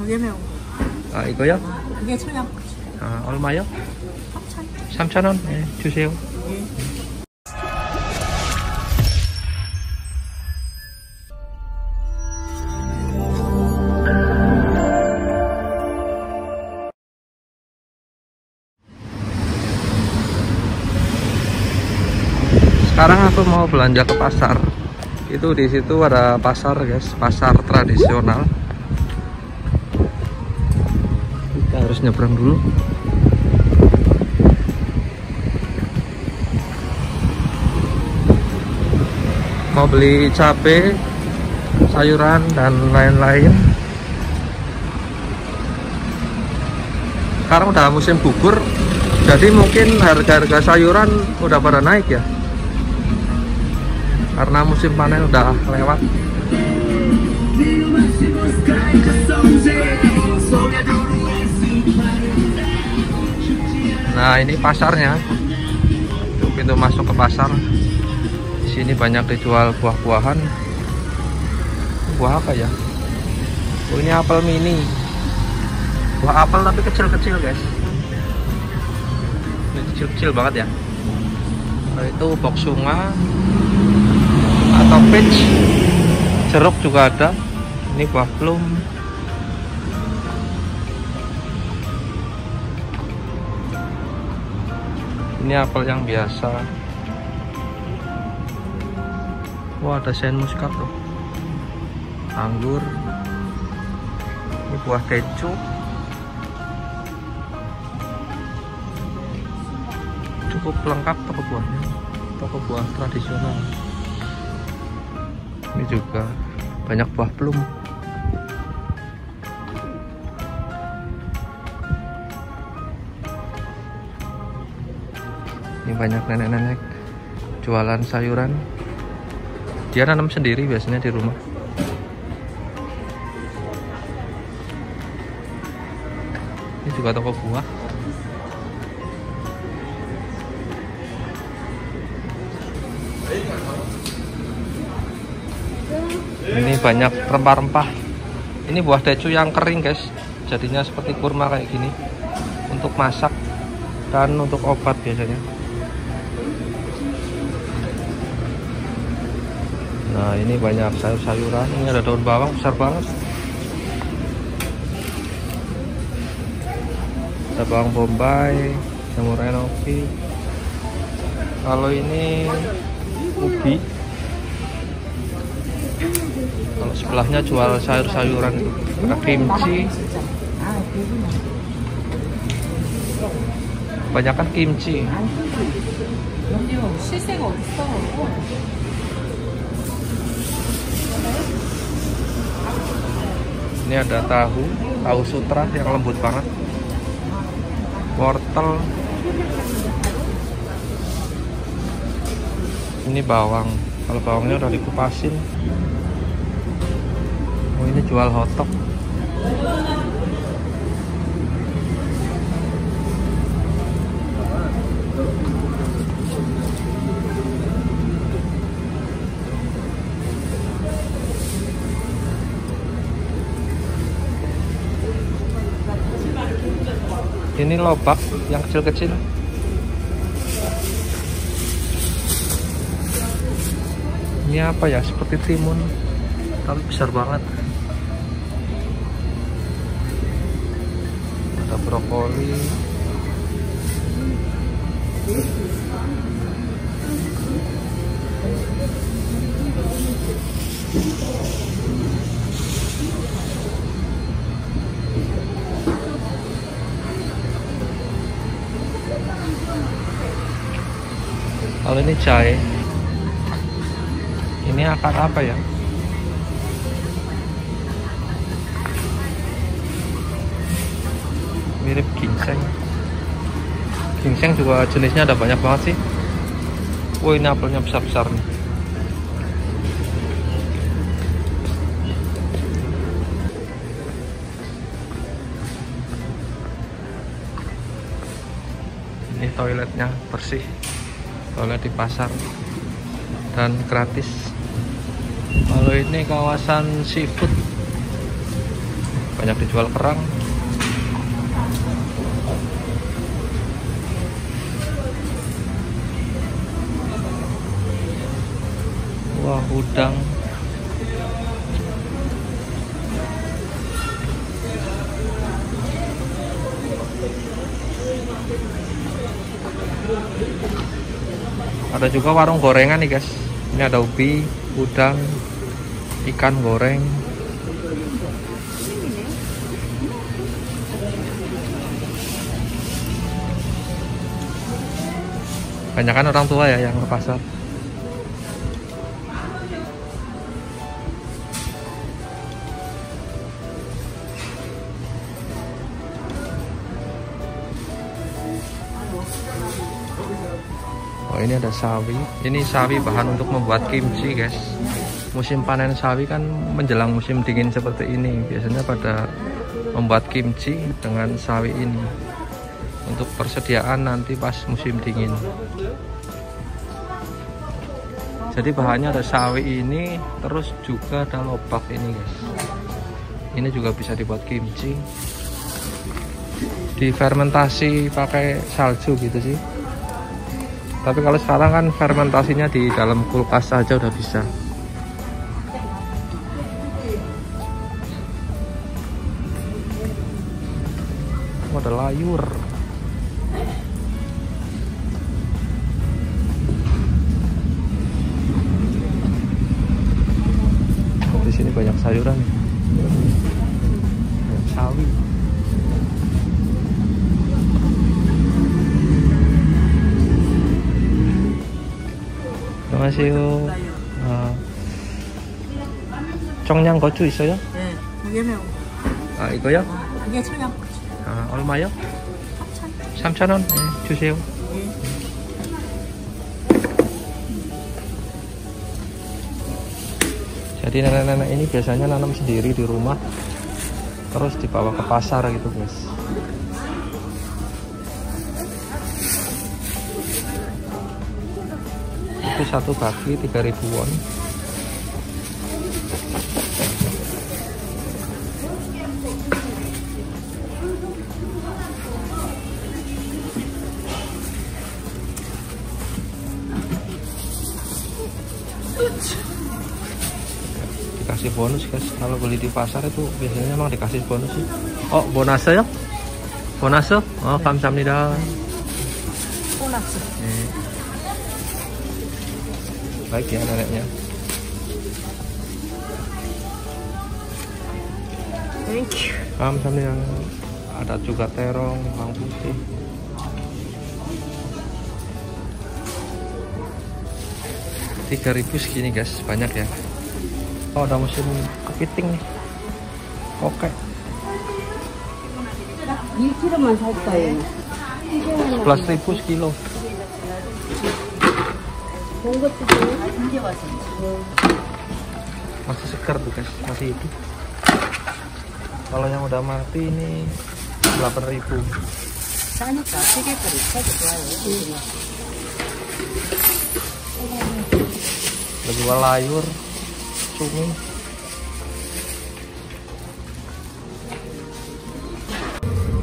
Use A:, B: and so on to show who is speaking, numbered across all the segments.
A: 되게 매운 거.
B: 아 이거요?
A: 그게 청양
B: 아 얼마요?
A: 3천.
B: 3,000원? 네 주세요 sekarang aku mau belanja ke pasar itu di situ ada pasar guys pasar tradisional kita harus nyebrang dulu. Mau beli cabai sayuran dan lain-lain. Sekarang udah musim gugur jadi mungkin harga-harga sayuran udah pada naik ya. Karena musim panen udah lewat nah ini pasarnya. Itu pintu masuk ke pasar. Di sini banyak dijual buah-buahan. Buah apa ya? Oh ini apel mini. Buah apel tapi kecil-kecil guys. Ini kecil-kecil banget ya. Nah, itu boksunga atau peach jeruk juga ada. Ini buah plum ini apel yang biasa. Wah ada sen muskat tuh. Anggur. Ini buah kecu cukup lengkap toko buahnya. Toko buah tradisional. Ini juga banyak buah plum ini banyak nenek-nenek jualan sayuran. Dia nanam sendiri biasanya di rumah. Ini juga toko buah. Ini banyak rempah-rempah. Ini buah decu yang kering guys. Jadinya seperti kurma kayak gini. Untuk masak dan untuk obat biasanya nah ini banyak sayur-sayuran. Ini ada daun bawang besar banget. Ada bawang bombay jamur enoki. Kalau ini ubi. Kalau sebelahnya jual sayur-sayuran ada kimchi. Kebanyakan kimchi ini ada tahu tahu sutra yang lembut banget. Wortel. Ini bawang. Kalau bawangnya udah dikupasin. Oh ini jual hotok ini lobak yang kecil-kecil. Ini apa ya? Seperti timun tapi besar banget. Ada brokoli ini jahe ini akar apa ya? Mirip ginseng. Ginseng juga jenisnya ada banyak banget sih. Wah ini apelnya besar-besar nih. Ini toiletnya bersih toilet di pasar dan gratis. Kalau ini kawasan seafood banyak dijual kerang. Wah udang ada juga warung gorengan nih guys. Ini ada ubi udang ikan goreng. Banyak kan orang tua ya yang ke pasar ini ada sawi. Ini sawi bahan untuk membuat kimchi guys. Musim panen sawi kan menjelang musim dingin seperti ini. Biasanya pada membuat kimchi dengan sawi ini untuk persediaan nanti pas musim dingin. Jadi bahannya ada sawi ini, terus juga ada lobak ini guys. Ini juga bisa dibuat kimchi. Difermentasi pakai salju gitu sih tapi kalau sekarang kan fermentasinya di dalam kulkas saja udah bisa. Oh, ada layur. Di sini banyak sayuran. Banyak sawi 안녕하세요. 아, 청양고추 있어요?
A: 네, 이게 매운 거.
B: 아, 이거요?
A: 어, 이게 청양고추.
B: 아, 얼마요?
A: 3천.
B: 3,000원? 네, 주세요.
A: 예.
B: Jadi nenek-nenek ini biasanya nanam sendiri di rumah terus dibawa ke pasar gitu guys. Itu satu kaki 3000 won. dikasih bonus guys. Kalau beli di pasar itu biasanya emang dikasih bonus sih. Oh bonus ya? Bonus oh 감사 baik ya neneknya thank sambil yang ada juga terong bawang putih. Tiga ribu segini guys. Banyak ya. Oh ada musim kepiting nih. Oke sebelas ribu sekilo. Masih segar tuh guys, masih itu Kalau yang udah mati ini 8000
C: ribu.
B: kasih layur, cumi.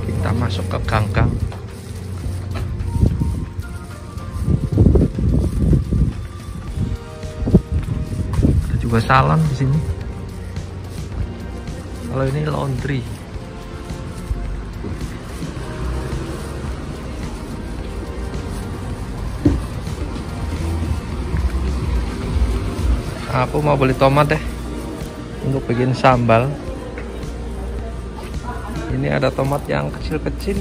B: Kita masuk ke kangkang. -kang. Juga salon di sini. Kalau ini laundry. Aku mau beli tomat deh. Untuk bikin sambal. Ini ada tomat yang kecil-kecil.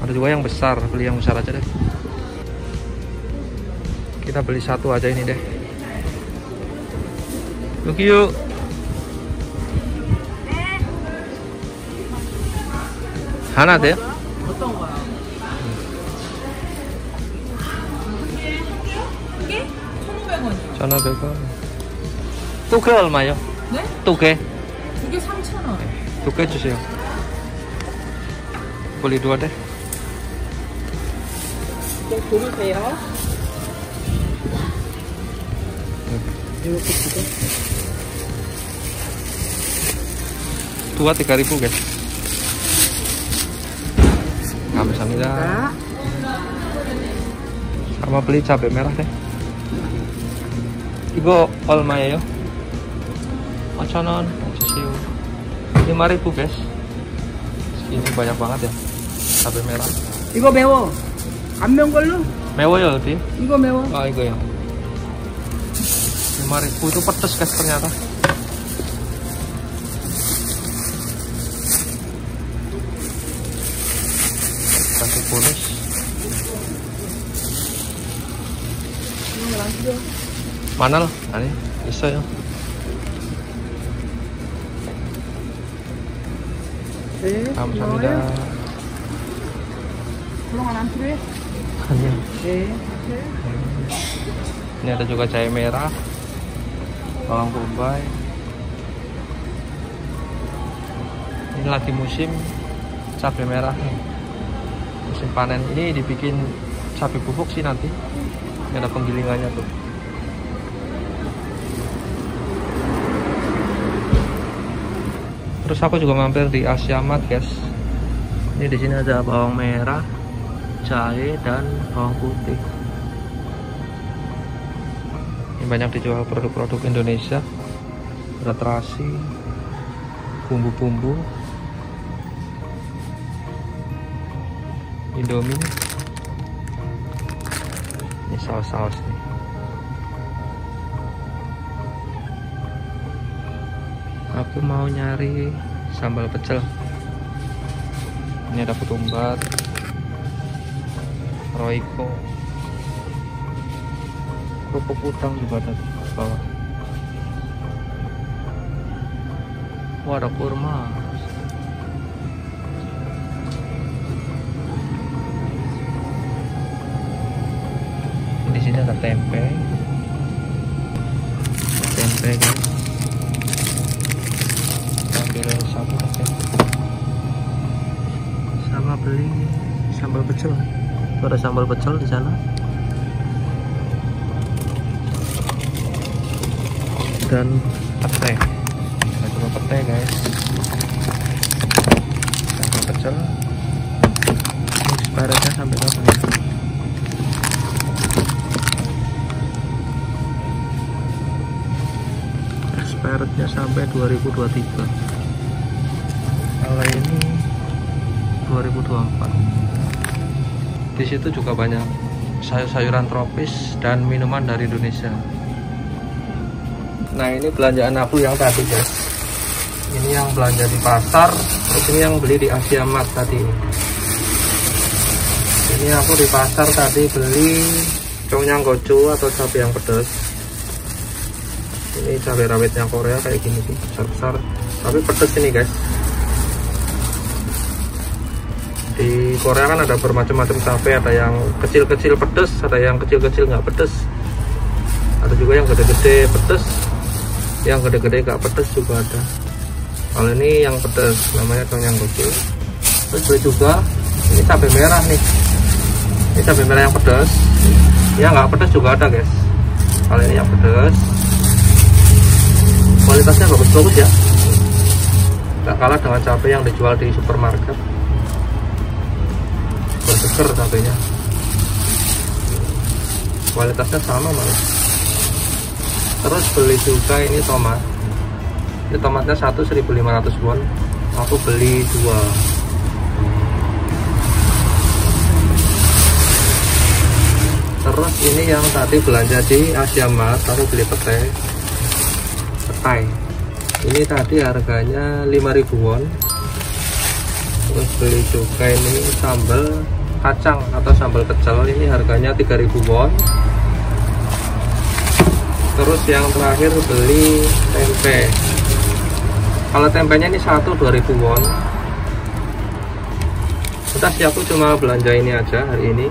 B: Ada juga yang besar. Beli yang besar aja deh kita beli satu aja ini deh yuk yuk 하나 돼요?
A: 어떤 거야? 이게 1,500원이요.
B: 전화 배가 또개 얼마요?
A: 네?
B: 또개
A: 이게 3,000원.
B: 두 개 주세요 beli dua deh
A: 좀 고르세요.
B: tua 3000 guys. Kami samida sama beli cabai merah deh. Ibu all my yo. Macanon cuciu lima ribu guys. Ini banyak banget ya. Cabai merah.
C: Ibu mewo. Ambil lu
B: mewo ya lebih
C: ibu mewo.
B: Ah ibu yang lima ribu itu pedes guys ternyata kasih bonus mana loh ini bisa ya
C: 네.
B: 감사합니다
C: 그동안 안 필요해?
B: Hanya.
C: 네.
B: ini ada juga cabai merah bawang bombay. Ini lagi musim cabai merah nih. Musim panen. Ini dibikin cabai bubuk sih nanti. Ini ada penggilingannya tuh. Terus aku juga mampir di Asiamat guys. Ini di sini ada bawang merah jahe dan bawang putih banyak dijual produk-produk Indonesia. Ada bumbu-bumbu. Indomie. Ini saus-saus nih. Aku mau nyari sambal pecel. Ini ada ketumbar roiko kerupuk udang juga ada di bawah. Wah ada kurma. Di sini ada tempe. Tempe guys. Ambil satu tempe sama beli sambal pecel. Ada sambal pecel di sana dan pete. Ada juga pete guys. Sambal pecel. Expirednya sampai kapan ya? Expirednya sampai 2023 kalau ini 2024 di situ juga banyak sayur-sayuran tropis dan minuman dari Indonesia nah ini belanjaan aku yang tadi guys. Ini yang belanja di pasar terus ini yang beli di Asia Mart tadi. Ini aku di pasar tadi beli conyang gocu atau cabai yang pedas. Ini cabai rawitnya Korea kayak gini sih besar-besar. Tapi pedas ini guys. Di Korea kan ada bermacam-macam cabai ada yang kecil-kecil pedas ada yang kecil-kecil nggak pedas. Ada juga yang gede-gede pedas yang gede-gede nggak pedas juga ada. Kalau ini yang pedas namanya conyang gocu terus beli juga ini cabai merah nih. Ini cabai merah yang pedas ya nggak pedas juga ada guys. Kalau ini yang pedas kualitasnya bagus-bagus ya. Nggak kalah dengan cabai yang dijual di supermarket. Berseger cabainya kualitasnya sama malah terus beli juga ini tomat. Ini tomatnya satu 1500 won. Aku beli dua. Terus ini yang tadi belanja di Asia Mart aku beli pete petai. Ini tadi harganya 5000 won. Terus beli juga ini sambal kacang atau sambal pecel. Ini harganya 3000 won terus yang terakhir beli tempe. Kalau tempenya ini satu 2000 won udah sih aku cuma belanja ini aja hari ini